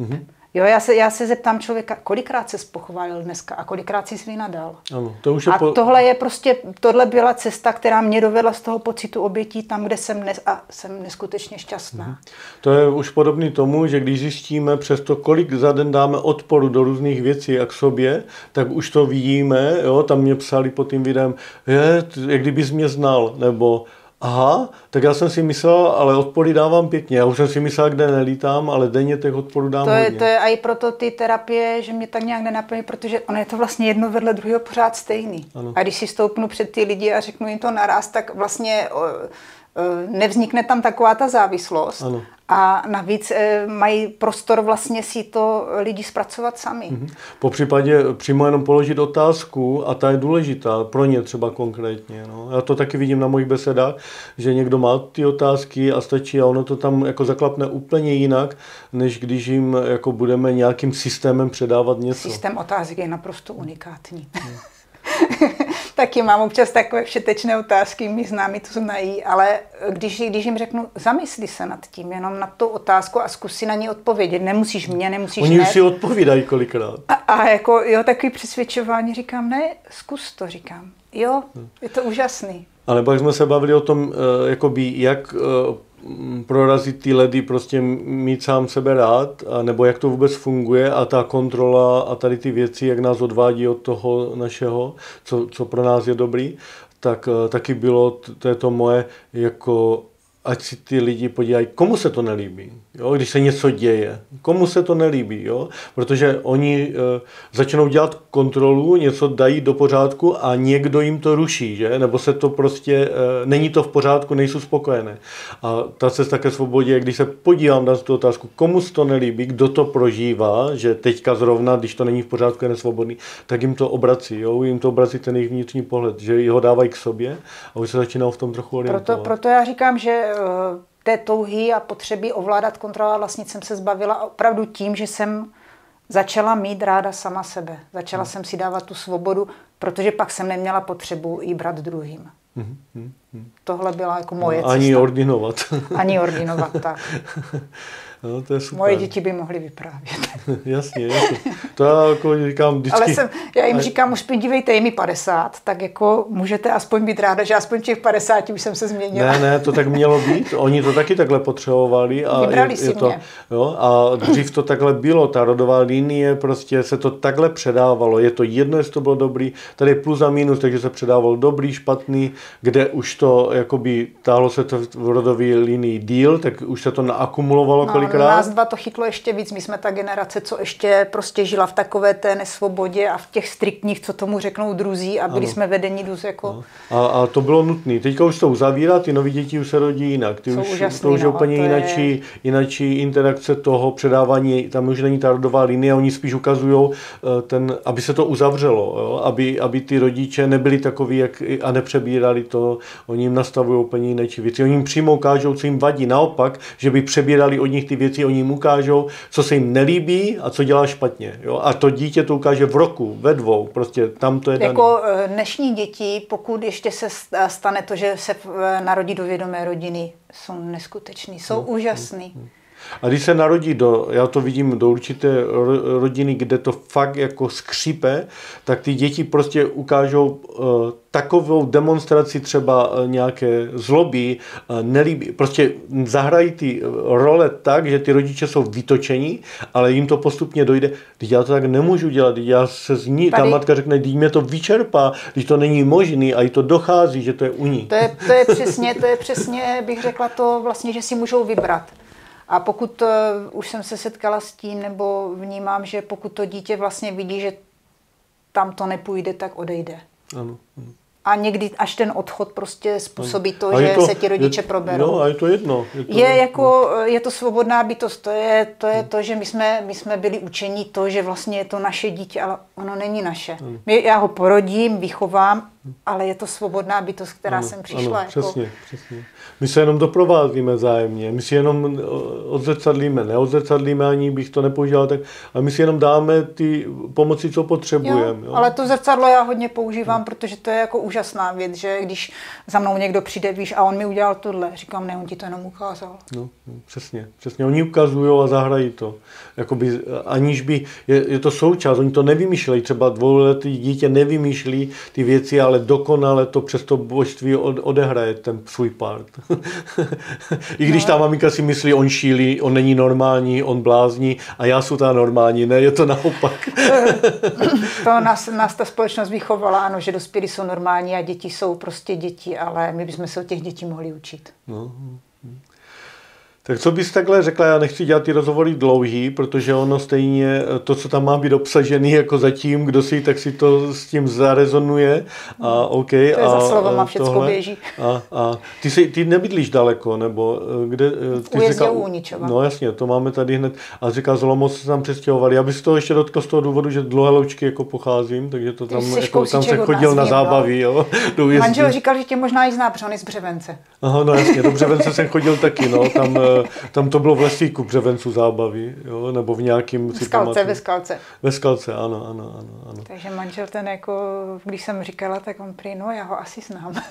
Mm-hmm. Jo, já se, já se zeptám člověka, kolikrát se pochválil dneska a kolikrát si vynadal. Ano, to už je a po... tohle je prostě, tohle byla cesta, která mě dovedla z toho pocitu obětí tam, kde jsem dnes a jsem neskutečně šťastná. Mhm. To je už podobný tomu, že když zjistíme přes to, kolik za den dáme odporu do různých věcí a k sobě, tak už to vidíme, jo, tam mě psali pod tím videem, je, jak kdybys mě znal, nebo Aha, tak já jsem si myslel, ale odpory dávám pěkně. Já už jsem si myslel, kde nelítám, ale denně těch odporů dám to je, hodně. To je i proto ty terapie, že mě tak nějak nenaplní, protože ono je to vlastně jedno vedle druhého pořád stejný. Ano. A když si stoupnu před ty lidi a řeknu jim to naraz, tak vlastně nevznikne tam taková ta závislost. Ano. A navíc e, mají prostor vlastně si to lidi zpracovat sami. Mm-hmm. Po případě přímo jenom položit otázku a ta je důležitá pro ně třeba konkrétně. No. Já to taky vidím na mojich besedách, že někdo má ty otázky a stačí a ono to tam jako zaklapne úplně jinak, než když jim jako budeme nějakým systémem předávat něco. Systém otázek je naprosto unikátní. Mm. *laughs* Taky mám občas takové všetečné otázky, mi známi to znají, ale když, když jim řeknu, zamysli se nad tím, jenom na tu otázku a zkus si na ní odpovědět. Nemusíš mě, nemusíš Oni už si odpovídají kolikrát. A, a jako, jo, takový přesvědčování, říkám, ne, zkus to, říkám. Jo, je to úžasný. Ale pak jsme se bavili o tom, eh, jakoby, jak eh, prorazit ty ledy, prostě mít sám sebe rád, nebo jak to vůbec funguje a ta kontrola a tady ty věci, jak nás odvádí od toho našeho, co, co pro nás je dobrý, tak eh, taky bylo, to je to moje, jako ať si ty lidi podívají, komu se to nelíbí, jo, když se něco děje, komu se to nelíbí, jo, protože oni e, začnou dělat kontrolu, něco dají do pořádku a někdo jim to ruší, že, nebo se to prostě, e, není to v pořádku, nejsou spokojené. A ta cesta ke svobodě, když se podívám na tu otázku, komu se to nelíbí, kdo to prožívá, že teďka zrovna, když to není v pořádku, je nesvobodný, tak jim to obrací, jo, jim to obrací ten jejich vnitřní pohled, že ho dávají k sobě a už se začíná v tom trochu orientovat. Proto, proto já říkám, že Eh, té touhy a potřeby ovládat, kontrolovat vlastnit jsem se zbavila opravdu tím, že jsem začala mít ráda sama sebe. Začala hmm. jsem si dávat tu svobodu, protože pak jsem neměla potřebu jí brát druhým. Hmm, hmm, hmm. Tohle byla jako moje no, Ani cesta. ordinovat. Ani ordinovat, tak. *laughs* No, to je super. Moje děti by mohly vyprávět. *laughs* jasně, jasně. To já jako říkám vždycky. Ale jsem, já jim říkám, už dívejte, je mi 50, tak jako můžete aspoň být ráda, že aspoň těch 50 už jsem se změnila. Ne, ne, to tak mělo být. Oni to taky takhle potřebovali. A Vybrali je, si je to, mě. Jo, a dřív to takhle bylo, ta rodová linie, prostě se to takhle předávalo. Je to jedno, jestli to bylo dobrý, tady je plus a minus, takže se předávalo dobrý, špatný, kde už to, jakoby, táhlo se to v rodové linii díl, tak už se to naakumulovalo No, kolikrát? nás dva to chytlo ještě víc. My jsme ta generace, co ještě prostě žila v takové té nesvobodě a v těch striktních, co tomu řeknou druzí a byli Ano. jsme vedeni dus jako... A, a to bylo nutné. Teďka už to uzavírá, ty nový děti už se rodí jinak. Ty Jsou už, úžasný, to už je no, úplně je- jinačí, jinačí interakce toho předávání, tam už není ta rodová linie, oni spíš ukazují ten, aby se to uzavřelo, jo? Aby, aby ty rodiče nebyli takový jak, a nepřebírali to, oni jim nastavují úplně jinačí věci. Oni jim přímo ukážou, co jim vadí. Naopak, že by přebírali od nich ty věci, oni jim ukážou, co se jim nelíbí a co dělá špatně. Jo? A to dítě to ukáže v roku, ve dvou, prostě tam to je daný. Jako eh, dnešní děti, pokud ještě se st- stane to, že se eh, narodí do vědomé rodiny, jsou neskuteční, jsou No, úžasný. A když se narodí do, já to vidím do určité ro- rodiny, kde to fakt jako skřípe, tak ty děti prostě ukážou uh, takovou demonstraci třeba uh, nějaké zloby, uh, nelíbí, prostě zahrají ty role tak, že ty rodiče jsou vytočení, ale jim to postupně dojde, když já to tak nemůžu dělat, když já se z ní, ta Tady- matka řekne, když mě to vyčerpá, když to není možný a i to dochází, že to je u ní. To je, to je přesně, to je přesně, bych řekla to vlastně, že si můžou vybrat. A pokud uh, už jsem se setkala s tím, nebo vnímám, že pokud to dítě vlastně vidí, že tam to nepůjde, tak odejde. Ano. A někdy až ten odchod prostě způsobí to, A že se ti rodiče je, proberou. Jo, a je to jedno. Je, to, Je jako, je to svobodná bytost, to je to, je to že my jsme, my jsme byli učení to, že vlastně je to naše dítě, ale ono není naše. My, já ho porodím, vychovám, ale je to svobodná bytost, která Ano, sem přišla. Ano, jako, přesně, přesně. My se jenom doprovázíme vzájemně, my si jenom o, odzrcadlíme, neodzrcadlíme, ani bych to nepoužíval tak, ale my si jenom dáme ty pomoci, co potřebujeme. Jo, ale to zrcadlo já hodně používám, protože to je jako úžasná věc, že když za mnou někdo přijde, víš, a on mi udělal tohle, říkám, ne, on ti to jenom ukázal. No, přesně, přesně. Oni ukazují a zahrají to. Jakoby, aniž by, je, je to součást, oni to nevymýšlejí, třeba dvouletý dítě nevymýšlí ty věci, ale dokonale to přes to božství od, odehraje ten svůj part. *laughs* I když ta maminka si myslí, on šílí, on není normální, on blázní a já jsem ta normální, ne, je to naopak. *laughs* To nás, nás ta společnost vychovala, ano, že dospělí jsou normální a děti jsou prostě děti, ale my bychom se od těch dětí mohli učit. No. Tak co bys takhle řekla, já nechci dělat ty rozhovory dlouhý, protože ono stejně, to, co tam má být obsažený jako zatím, kdo si, tak si to s tím zarezonuje a OK. To je a, za slovama, a všecko tohle. běží. A, a ty, si, ty nebydlíš daleko, nebo eh, kde? eh, Ty U. No jasně, to máme tady hned. A říká, z Olomouce se tam přestěhovali. Já bych se toho ještě dotkl z toho důvodu, že dlouhé loučky jako pocházím, takže to tam, jako, tam se od chodil na zábavy, jo. *laughs* do. Manžel říkal, že tě možná i zná, protože on je z Břevence. Aha, no jasně, do Břevence jsem chodil taky, no, tam, eh, tam to bylo v lesíku Břevencu zábavy, jo, nebo v nějakým... V si skalce, ve skalce. Ve skalce, ano, ano, ano, ano. Takže manžel ten jako, když jsem říkala, tak on prý, no já ho asi znám. *laughs*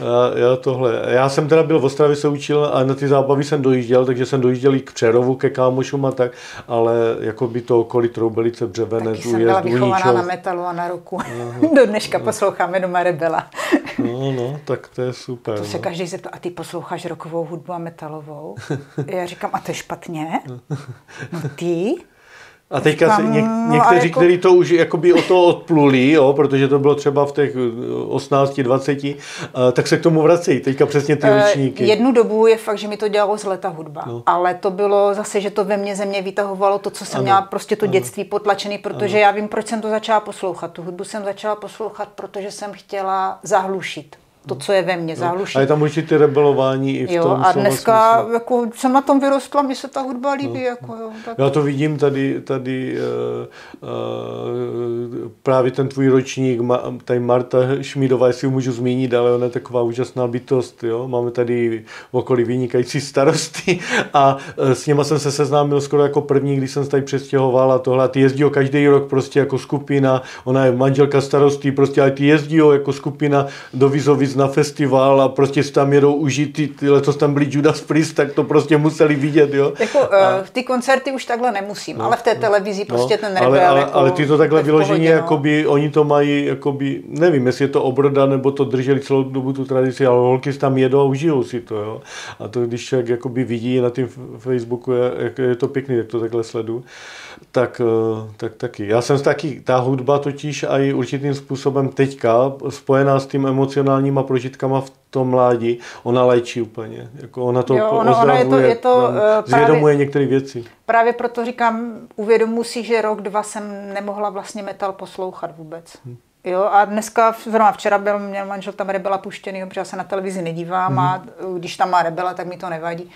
Já, já tohle, já jsem teda byl v Ostravě, se učil a na ty zábavy jsem dojížděl, takže jsem dojížděl i k Přerovu, ke kámošům a tak, ale jako by to okolí Troubelice, Břevenec, Taky jsem byla vychovaná na metalu a na roku. *laughs* Do dneška posloucháme doma Rebela. No, no, tak to je super. To se no. každý zeptá, a ty posloucháš rokovou hudbu a metalovou? *laughs* Já říkám, a to je špatně? No ty? A teďka se, Říkám, něk, no, někteří, jako- kteří to už jakoby o to odpluli, jo, protože to bylo třeba v těch eh, 18, 20, eh, tak se k tomu vracejí. Teďka přesně ty Eh, ročníky. Jednu dobu je fakt, že mi to dělalo z leta hudba, no. ale to bylo zase, že to ve mně ze mě vytahovalo to, co jsem Ano. měla prostě to dětství potlačený, protože já vím, proč jsem to začala poslouchat. Tu hudbu jsem začala poslouchat, protože jsem chtěla zahlušit to, co je ve mně, zahlušit. A je tam určitě rebelování i v Jo, tom a dneska smyslu. jako, jsem na tom vyrostla, mně se ta hudba líbí. No, jako, jo, tak... Já to vidím tady, tady uh, uh, právě ten tvůj ročník, tady Marta Šmídová, jestli ji můžu zmínit, ale ona je taková úžasná bytost, jo? máme tady v okolí vynikající starosty a uh, s něma jsem se seznámil skoro jako první, když jsem se tady přestěhoval a tohle a ty jezdí každý rok prostě jako skupina, ona je manželka starosty, prostě ale ty jezdí jako skupina do Vizovic na festival a prostě si tam jedou užít, ty, ty letos tam byli Judas Priest, tak to prostě museli vidět, jo. Jako, uh, ty koncerty už takhle nemusím, ale v té televizi prostě ten rebel. No, ale, ale, jako, ale ty to takhle vyloženě, no. jakoby, oni to mají, jakoby, nevím, jestli je to obroda, nebo to drželi celou dobu tu tradici, ale holky si tam jedou a užijou si to, jo. A to, když člověk jakoby vidí na tom Facebooku, je, jak je to pěkný, jak to takhle sledu, tak, eh, tak taky. Já jsem taky, ta hudba totiž i určitým způsobem teďka spojená s tím emocionálníma prožitkama v tom mládí, ona léčí úplně. Jako ona to Jo, ono- ono je to- je to, nám eh, právě- zvědomuje některé věci. Právě proto říkám, uvědomuji si, že rok, dva jsem nemohla vlastně metal poslouchat vůbec. Hm. Jo, a dneska, zrovna včera byl, měl manžel tam Rebela puštěný, protože já se na televizi nedívám Mhm. a když tam má Rebela, tak mi to nevadí.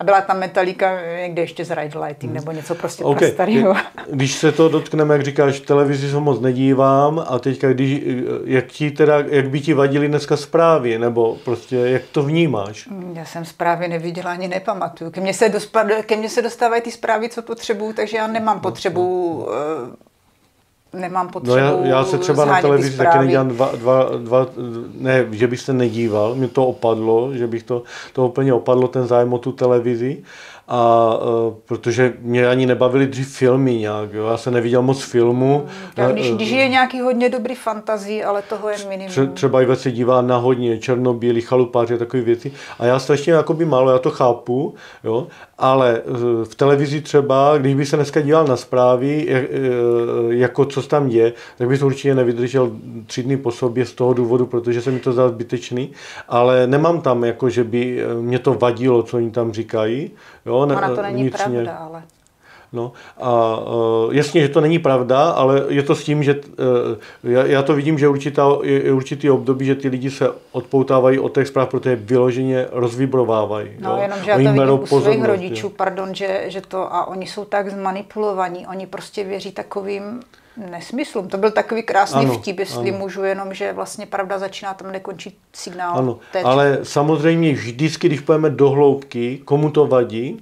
A byla tam Metallica někde ještě z Ride Lighting nebo něco prostě. OK, pro starýho. Když se to dotkneme, jak říkáš, televizi se moc nedívám a teďka, když, jak, ti teda, jak by ti vadili dneska zprávy, nebo prostě jak to vnímáš? Já jsem zprávy neviděla ani nepamatuju. Ke mně se, dospa, ke mně se dostávají ty zprávy, co potřebuju, takže já nemám potřebu eh, nemám potřebu No já, já se třeba na televizi taky nedělám dva, dva, dva, ne, že bych se nedíval, mě to opadlo, že bych to, to úplně opadlo, ten zájem o tu televizi. A uh, protože mě ani nebavily dřív filmy nějak, jo. já jsem neviděl moc filmů. Já, když, Eh, když je nějaký hodně dobrý fantazí, ale toho je minimum. Tře- třeba i se dívá na hodně černobílý chalupáři a takové věci. A já strašně jakoby málo, já to chápu, jo, ale v televizi třeba, když by se dneska díval na zprávy, jak- jako co tam je, tak bych to určitě nevydržel tři dny po sobě z toho důvodu, protože se mi to zdá zbytečný, ale nemám tam, jako, že by mě to vadilo, co oni tam říkají. Jo, ne- Ona to není vnitřně. pravda, ale... No a uh, jasně, že to není pravda, ale je to s tím, že uh, já, já to vidím, že určitá, je, je určitý období, že ty lidi se odpoutávají od těch zpráv, protože vyloženě rozvibrovávají. No, jo. jenom, že já Oni to vidím u svých rodičů, jo. pardon, že, že to, a oni jsou tak zmanipulovaní, oni prostě věří takovým nesmyslům. To byl takový krásný Ano, vtip, jestli ano. můžu, jenom, že vlastně pravda začíná tam, kde končí signál. Ano, ale samozřejmě vždycky, když půjdeme do hloubky, komu to vadí,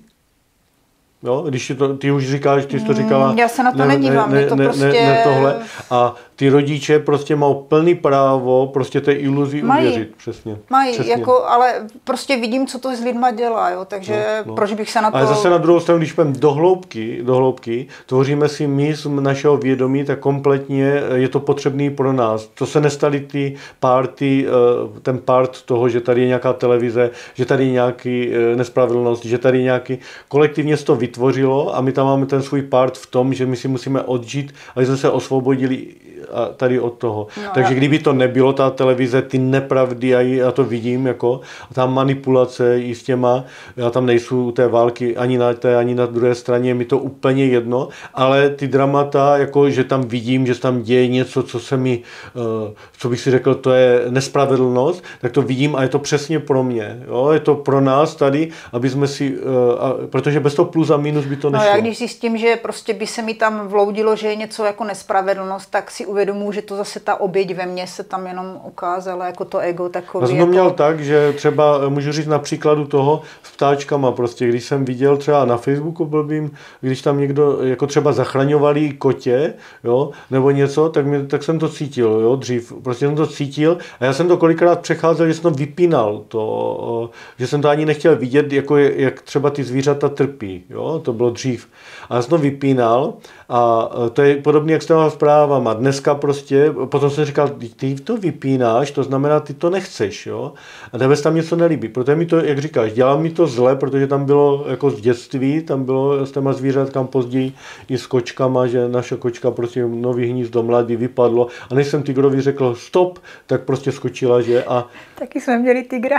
Jo, když to, ty už říkáš, ty jsi to říkala. Mm, já se na to nedívám, ne, mě to ne, prostě- ne, ne, tohle. A ty rodiče prostě mají plný právo prostě té iluzi Mají. uvěřit. Přesně. Mají, přesně. jako, ale prostě vidím, co to s lidma dělá, jo, takže No, no. proč bych se na to... Ale zase na druhou stranu, když půjdeme do hloubky, do hloubky, tvoříme si my z našeho vědomí, tak kompletně eh, je to potřebný pro nás. To se nestaly ty party, eh, ten part toho, že tady je nějaká televize, že tady je nějaký eh, nespravedlnost, že tady je nějaký, kolektivně se to vytvořilo a my tam máme ten svůj part v tom, že my si musíme odžít, aby jsme se osvobodili a tady od toho. No, Takže já- kdyby to nebylo, ta televize, ty nepravdy, já, ji- já to vidím, jako, a ta manipulace i s těma, já tam nejsou u té války ani na té, ani na druhé straně, mi to úplně jedno, ale ty dramata, jako, že tam vidím, že tam děje něco, co se mi, eh, co bych si řekl, to je nespravedlnost, tak to vidím a je to přesně pro mě. Jo? Je to pro nás tady, aby jsme si, eh, a, protože bez toho plus a minus by to No nešlo. já když zjistím, že prostě by se mi tam vloudilo, že je něco jako nespravedlnost, tak si uvědomuji, že to zase ta oběť ve mně se tam jenom ukázala jako to ego Já takový. jsem to jako... měl tak, že třeba eh, můžu říct na příkladu toho s ptáčkama prostě, když jsem viděl třeba na Facebooku blbým, když tam někdo jako třeba zachraňovali kotě, jo, nebo něco, tak, mi, tak jsem to cítil, jo, dřív, prostě jsem to cítil a já jsem to kolikrát přecházel, že jsem to vypínal, to, že jsem to ani nechtěl vidět, jako jak třeba ty zvířata trpí, jo, to bylo dřív. A já jsem to vypínal a eh, to je podobně jak s těma zprávama. Dneska prostě, potom jsem říkal, "Ty- to vypínáš, to znamená, ty to nechceš, jo. A tebe se tam něco nelíbí. Protože mi to, jak říkáš, dělá mi to zle, protože tam bylo jako z dětství, tam bylo s těma zvířatkama později i s kočkama, že naše kočka prostě nový hnízdo mladý vypadlo. A než jsem tigrovi řekl stop, tak prostě skočila, že a Taky jsme měli tygra.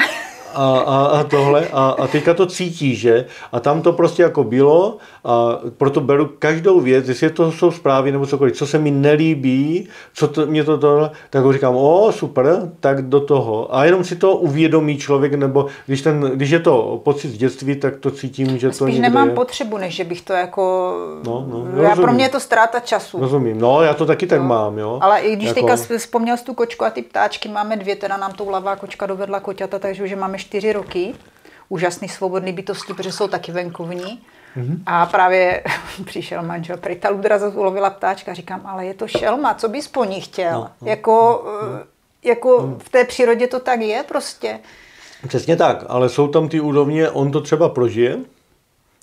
A, a, a tohle a, a teďka to cítí, že? A tam to prostě jako bylo a proto beru každou věc, jestli to jsou zprávy nebo cokoliv, co se mi nelíbí, co to, mě to tohle, tak ho říkám, o super, tak do toho. A jenom si to uvědomí člověk, nebo když, ten, když je to pocit z dětství, tak to cítím, že to Spíš nemám je. potřebu, než že bych to jako... No, no, já rozumím. pro mě je to ztráta času. Rozumím, no já to taky tak mám, jo. Ale i když jako, teďka vzpomněl jsi tu kočku a ty ptáčky, máme dvě, teda nám tou lavá kočka dovedla koťata, takže už máme čtyři roky. Úžasný svobodný bytosti, protože jsou taky venkovní. Mhm. Mm-hmm. A právě *laughs* přišel manžel, prý ta Ludra zase ulovila ptáčka, říkám, ale je to šelma, co bys po ní chtěl? No, no, jako jako v té přírodě to tak je prostě. Přesně tak, ale jsou tam ty úrovně, on to třeba prožije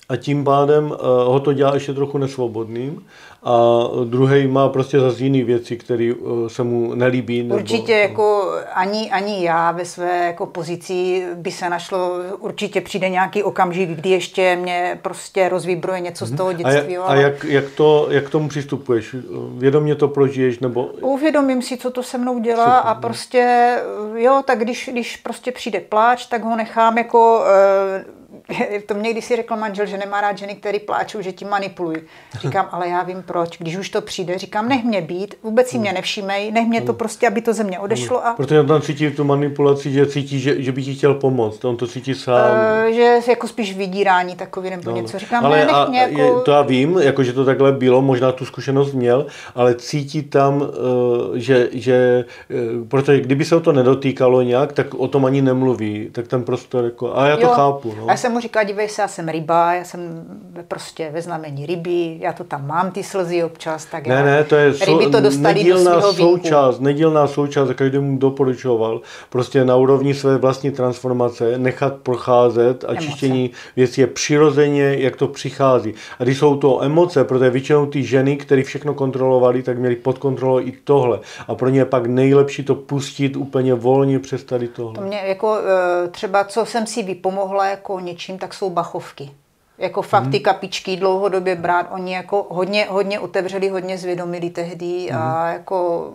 a tím pádem uh, ho to dělá ještě trochu nesvobodným a druhý má prostě zase jiný věci, které uh, se mu nelíbí. Nebo, určitě jako ani, ani já ve své jako pozici by se našlo, určitě přijde nějaký okamžik, kdy ještě mě prostě rozvýbroje něco z mhm. toho dětství. A, ale... a jak, jak, to, jak tomu přistupuješ? Vědomě to prožiješ? Nebo... Uvědomím si, co to se mnou dělá Super, a prostě, jo, tak když, když prostě přijde pláč, tak ho nechám jako uh, *laughs* to mě když si řekl manžel, že nemá rád ženy, které pláčou, že ti manipulují. Říkám, ale já vím proč. Když už to přijde, říkám, nech mě být, vůbec si mě nevšímej, nech mě to prostě, aby to ze mě odešlo. A... Protože on tam cítí tu manipulaci, že cítí, že, že by ti chtěl pomoct, on to cítí sám. Uh, že jako spíš vydírání takový nebo no, něco. Říkám, ale ne, nech mě jako... Je, to já vím, jako, že to takhle bylo, možná tu zkušenost měl, ale cítí tam, uh, že, že uh, protože kdyby se o to nedotýkalo nějak, tak o tom ani nemluví, tak ten prostor jako, a já to jo, chápu. No. Já jsem mu říkala, dívej se, já jsem ryba, já jsem prostě ve znamení ryby, já to tam mám, ty slzy občas, tak ne, ne, to je ryby to dostali nedílná do součást, nedílná součást, každému doporučoval, prostě na úrovni své vlastní transformace nechat procházet a emoce. čištění věcí je přirozeně, jak to přichází. A když jsou to emoce, protože většinou ty ženy, které všechno kontrolovali, tak měli pod kontrolou i tohle. A pro ně je pak nejlepší to pustit úplně volně přes tady tohle. To mě jako eh, třeba, co jsem si vypomohla jako něčím, tak jsou bachovky. Jako fakt hmm. ty kapičky dlouhodobě brát, oni jako hodně, hodně otevřeli, hodně zvědomili tehdy hmm. a jako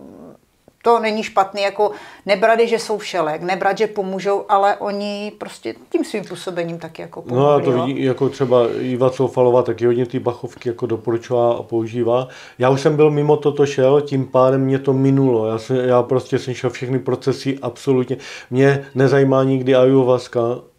to není špatný, jako nebrat, že jsou všelek, nebrat, že pomůžou, ale oni prostě tím svým působením taky jako pomohli. No a to vidí, jako třeba Iva Coufalová taky hodně ty bachovky jako doporučová a používá. Já už jsem byl mimo toto šel, tím pádem mě to minulo. Já, jsem, já prostě jsem šel všechny procesy absolutně. Mě nezajímá nikdy ayahuasca, Eh,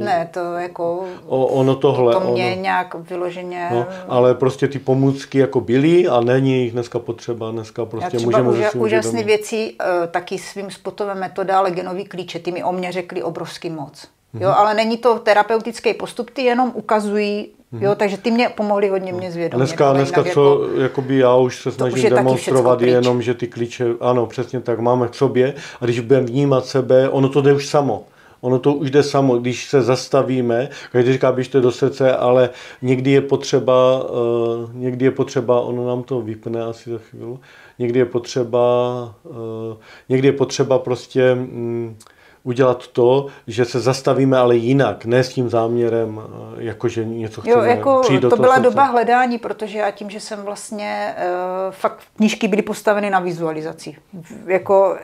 ne, to jako... O, ono tohle. To mě ono, nějak vyloženě... No, ale prostě ty pomůcky jako byly a není jich dneska potřeba. Dneska prostě Já můžeme uža, úžasné věci, uh, taky svým spotovým metoda, ale genový klíče, ty mi o mě řekli obrovský moc. Mm-hmm. Jo, ale není to terapeutický postup, ty jenom ukazují Mm-hmm. Jo, takže ty mě pomohli hodně mě zvědomit. Dneska, dneska co jako, jakoby já už se snažím už demonstrovat jenom, že ty klíče, ano, přesně tak, máme k sobě a když budeme vnímat sebe, ono to jde už samo. Ono to už jde samo, když se zastavíme, každý říká, běžte do srdce, ale někdy je potřeba, uh, někdy je potřeba, ono nám to vypne asi za chvíli, někdy je potřeba, uh, někdy je potřeba prostě um, udělat to, že se zastavíme, ale jinak, ne s tím záměrem, eh, jakože něco chceme jo, jako přijít do to byla doba hledání, protože já tím, že jsem vlastně, uh, fakt knížky byly postaveny na vizualizaci. Jako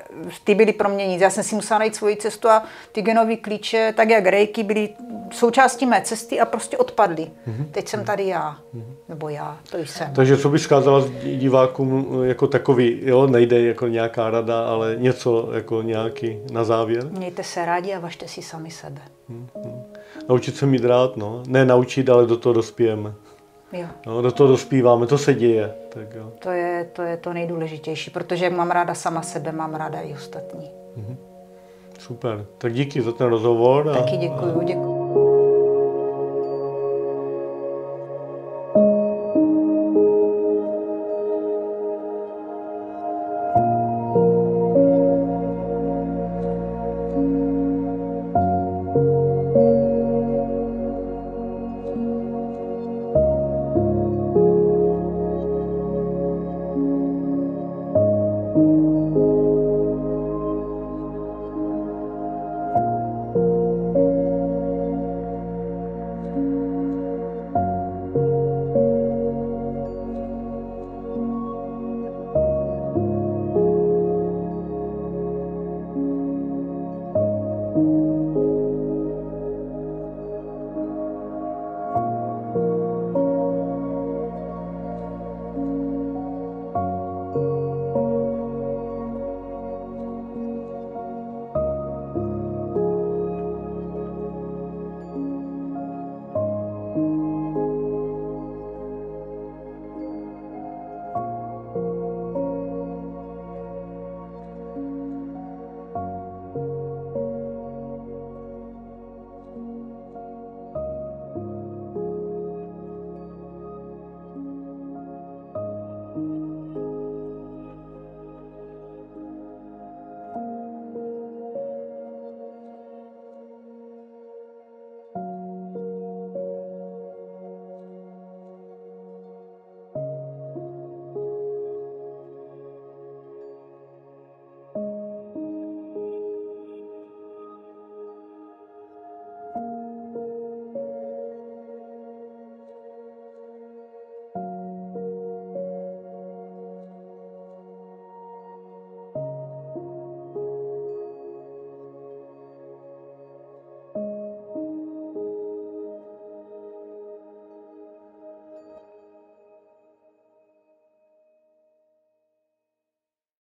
ty byly pro mě nic. Já jsem si musela najít svoji cestu a ty genové klíče, tak jak rejky, byly součástí mé cesty a prostě odpadly. Mm-hmm. Teď jsem tady já, mm-hmm. nebo já, to jsem. Takže co bys zkázala divákům jako takový, jo, nejde jako nějaká rada, ale něco jako nějaký na závěr? Mějte se rádi a vašte si sami sebe. Hmm, hmm. Naučit se mít rád, no. Ne naučit, ale do toho dospějeme. Jo. No, do toho dospíváme, to se děje. Tak jo. To, je, to je to nejdůležitější, protože mám ráda sama sebe, mám ráda i ostatní. Hmm. Super, tak díky za ten rozhovor. A, Taky děkuji, děkuji.